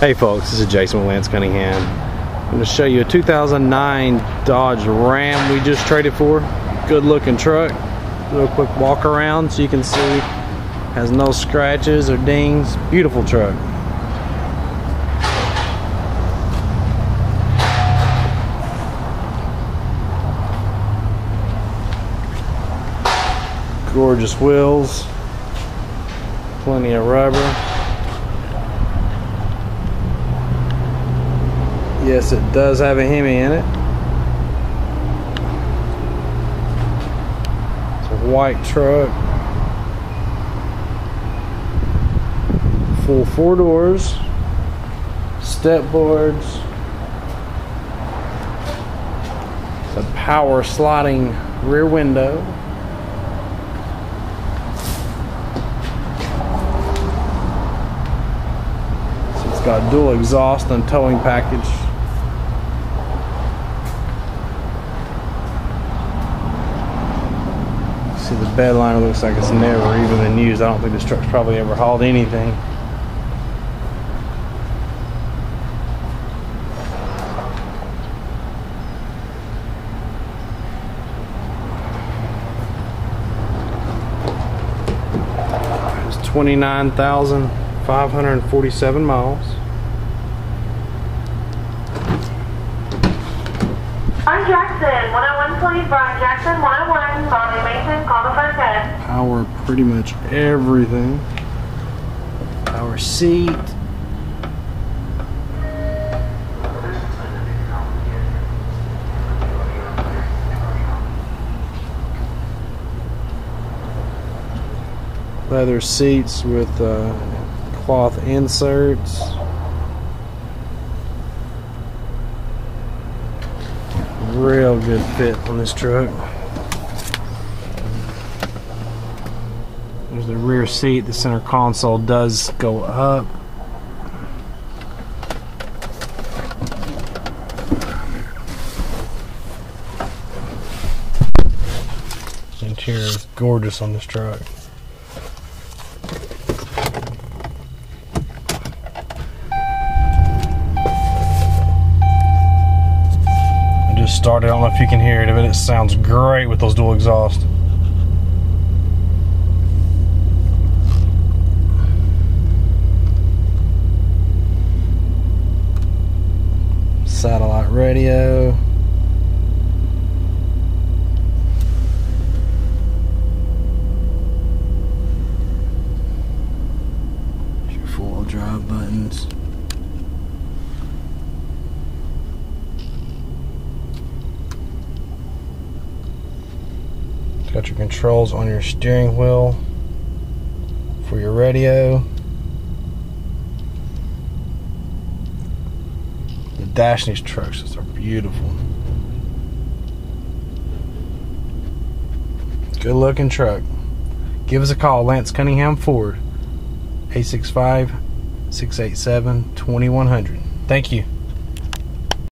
Hey folks, this is Jason with Lance Cunningham. I'm going to show you a 2009 Dodge Ram we just traded for. Good looking truck. Do a quick walk around so you can see. Has no scratches or dings. Beautiful truck. Gorgeous wheels. Plenty of rubber. Yes, it does have a Hemi in it. It's a white truck. Full four doors, step boards, a power sliding rear window. So it's got dual exhaust and towing package. See the bed liner looks like it's never even been used. I don't think this truck's probably ever hauled anything. It's 29,547 miles. I'm Jackson, 101 please, Brian Jackson, 101, Bobby Mason, call the front desk. Power pretty much everything. Power seat. Leather seats with uh, cloth inserts. Real good fit on this truck. There's the rear seat. The center console does go up. Interior is gorgeous on this truck. Just started. I don't know if you can hear it, but it sounds great with those dual exhaust. satellite radio. Got your controls on your steering wheel for your radio. The dash in these trucks are beautiful. Good looking truck. Give us a call, Lance Cunningham Ford, 865 687 2100. Thank you.